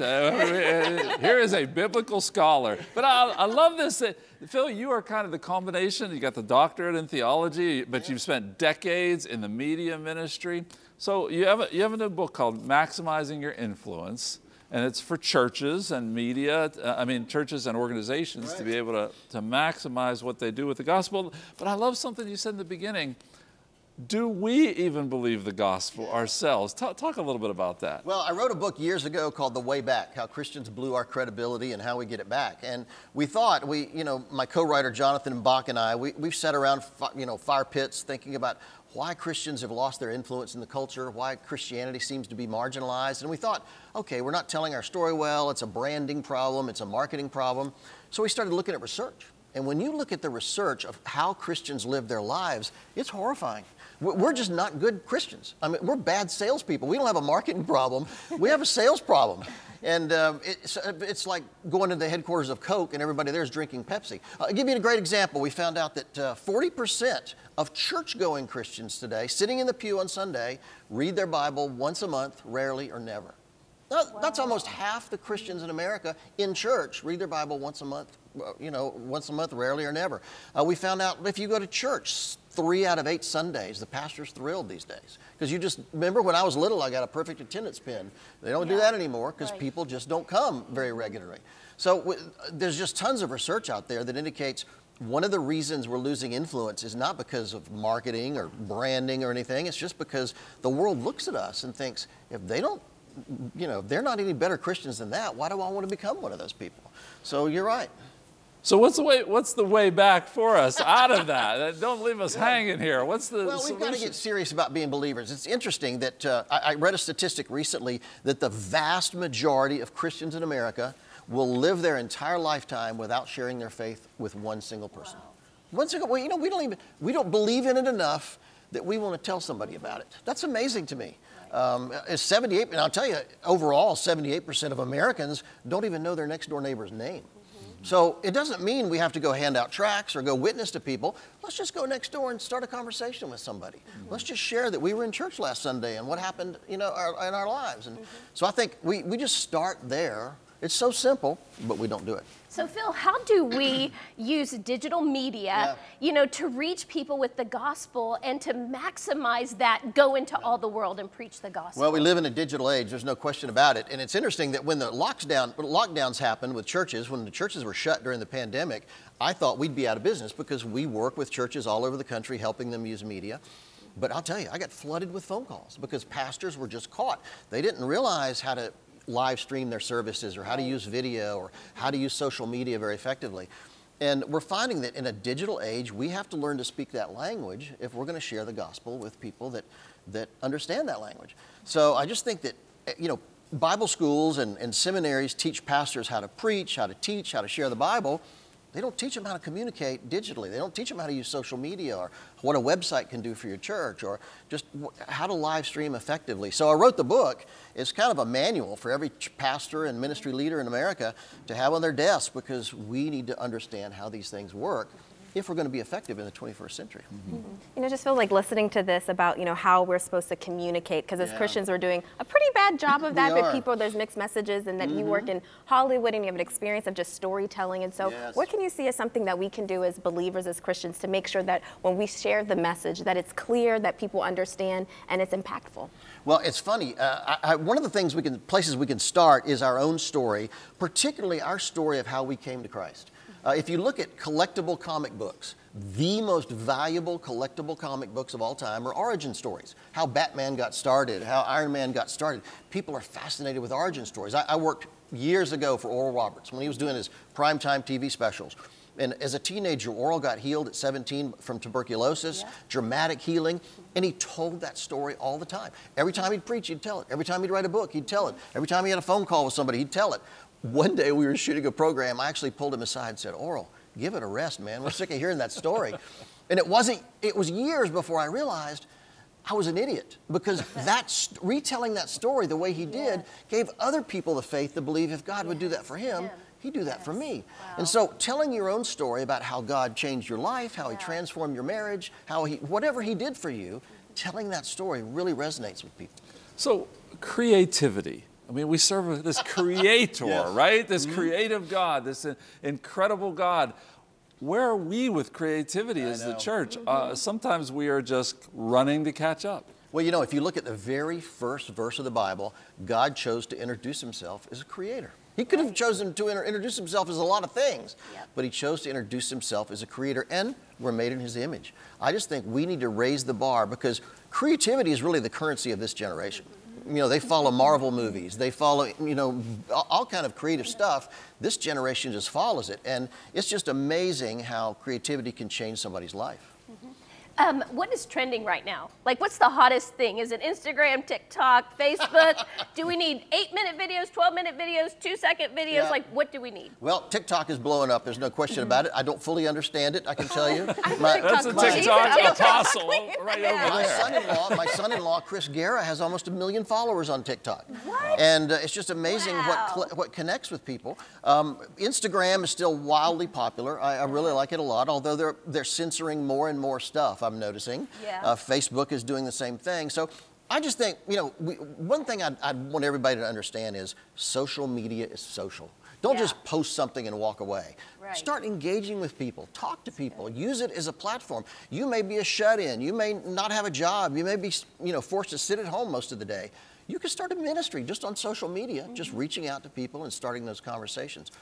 Uh, here is a biblical scholar. But I, I love this. Uh, Phil, you are kind of the combination. You got the doctorate in theology, but you've spent decades in the media ministry. So you have a, you have a new book called Maximizing Your Influence and it's for churches and media, uh, I mean, churches and organizations right. to be able to, to maximize what they do with the gospel. But I love something you said in the beginning. Do we even believe the gospel ourselves? Talk, talk, a little bit about that. Well, I wrote a book years ago called The Way Back How Christians Blew Our Credibility and How We Get It Back. And we thought, we, you know, my co writer Jonathan Bock and I, we, we've sat around, you know, fire pits thinking about why Christians have lost their influence in the culture, why Christianity seems to be marginalized. And we thought, okay, we're not telling our story well, it's a branding problem, it's a marketing problem. So we started looking at research. And when you look at the research of how Christians live their lives, it's horrifying. We're just not good Christians. I mean, we're bad salespeople. We don't have a marketing problem, we have a sales problem. And um, it's, it's like going to the headquarters of Coke and everybody there is drinking Pepsi. I'll give you a great example. We found out that uh, 40% of church going Christians today, sitting in the pew on Sunday, read their Bible once a month, rarely or never. Wow. That's almost half the Christians in America in church read their Bible once a month, you know, once a month, rarely or never. Uh, we found out if you go to church three out of eight Sundays, the pastor's thrilled these days. Because you just remember when I was little, I got a perfect attendance pin. They don't yeah. do that anymore because right. people just don't come very regularly. So w- there's just tons of research out there that indicates one of the reasons we're losing influence is not because of marketing or branding or anything. It's just because the world looks at us and thinks, if they don't, you know, they're not any better Christians than that, why do I want to become one of those people? So you're right. So what's the way? What's the way back for us out of that? Don't leave us hanging here. What's the well? Solution? We've got to get serious about being believers. It's interesting that uh, I, I read a statistic recently that the vast majority of Christians in America will live their entire lifetime without sharing their faith with one single person. Wow. One single, well, you know, we don't even, we don't believe in it enough that we want to tell somebody about it. That's amazing to me. Um, 78, and I'll tell you, overall, 78% of Americans don't even know their next door neighbor's name. So it doesn't mean we have to go hand out tracts or go witness to people. Let's just go next door and start a conversation with somebody. Mm-hmm. Let's just share that we were in church last Sunday and what happened, you know, our, in our lives. And mm-hmm. so I think we, we just start there it's so simple, but we don't do it. So Phil, how do we use digital media, yeah. you know, to reach people with the gospel and to maximize that, go into all the world and preach the gospel? Well, we live in a digital age. There's no question about it. And it's interesting that when the lockdown, lockdowns happened with churches, when the churches were shut during the pandemic, I thought we'd be out of business because we work with churches all over the country helping them use media. But I'll tell you, I got flooded with phone calls because pastors were just caught. They didn't realize how to live stream their services or how to use video or how to use social media very effectively. And we're finding that in a digital age, we have to learn to speak that language if we're going to share the gospel with people that, that understand that language. So I just think that, you know, Bible schools and, and seminaries teach pastors how to preach, how to teach, how to share the Bible. They don't teach them how to communicate digitally. They don't teach them how to use social media or what a website can do for your church or just how to live stream effectively. So I wrote the book. It's kind of a manual for every pastor and ministry leader in America to have on their desk because we need to understand how these things work if we're going to be effective in the 21st century. Mm-hmm. You know, just feel like listening to this about, you know, how we're supposed to communicate, because as yeah. Christians, we're doing a pretty bad job of that, but people, there's mixed messages, and that mm-hmm. you work in Hollywood and you have an experience of just storytelling. And so, yes. what can you see as something that we can do as believers, as Christians, to make sure that when we share the message, that it's clear, that people understand, and it's impactful? Well, it's funny. Uh, I, I, one of the things we can, places we can start is our own story, particularly our story of how we came to Christ. Uh, if you look at collectible comic books, the most valuable collectible comic books of all time are origin stories. How Batman got started, how Iron Man got started. People are fascinated with origin stories. I, I worked years ago for Oral Roberts when he was doing his primetime TV specials. And as a teenager, Oral got healed at 17 from tuberculosis, yeah. dramatic healing, and he told that story all the time. Every time he'd preach, he'd tell it. Every time he'd write a book, he'd tell it. Every time he had a phone call with somebody, he'd tell it. One day we were shooting a program. I actually pulled him aside and said, Oral, give it a rest, man. We're sick of hearing that story. and it wasn't, it was years before I realized I was an idiot because that retelling that story the way he did yeah. gave other people the faith to believe if God would do that for him, he'd do that yes. for me. Wow. And so telling your own story about how God changed your life, how yeah. he transformed your marriage, how he whatever he did for you, mm-hmm. telling that story really resonates with people. So creativity I mean, we serve this creator, Yes. right? This creative God, this incredible God. Where are we with creativity as the know. church? Uh, sometimes we are just running to catch up. Well, you know, if you look at the very first verse of the Bible, God chose to introduce himself as a creator. He could have chosen to inter- introduce himself as a lot of things, Yep. but he chose to introduce himself as a creator, and we're made in his image. I just think we need to raise the bar because creativity is really the currency of this generation. You know, they follow Marvel movies, they follow, you know, all, kind of creative stuff. This generation just follows it, and it's just amazing how creativity can change somebody's life. Um, what is trending right now? Like, what's the hottest thing? Is it Instagram, TikTok, Facebook? do we need eight minute videos, 12 minute videos, two second videos? Yeah. Like, what do we need? Well, TikTok is blowing up. There's no question Mm-hmm. about it. I don't fully understand it. I can tell you. My, That's a queen. TikTok She's a apostle right Yeah. over my there. son-in-law, my son-in-law Chris Guerra has almost a million followers on TikTok, What? and uh, it's just amazing Wow. what cl- what connects with people. Um, Instagram is still wildly popular. I, I really like it a lot, although they're they're censoring more and more stuff. I'm noticing. Yeah. Uh, Facebook is doing the same thing. So. I just think, you know, we, one thing I'd, I'd want everybody to understand is social media is social. Don't Yeah. just post something and walk away. Right. Start engaging with people, talk to people, use it as a platform. You may be a shut-in, you may not have a job, you may be, you know, forced to sit at home most of the day. You can start a ministry just on social media, just reaching out to people and starting those conversations.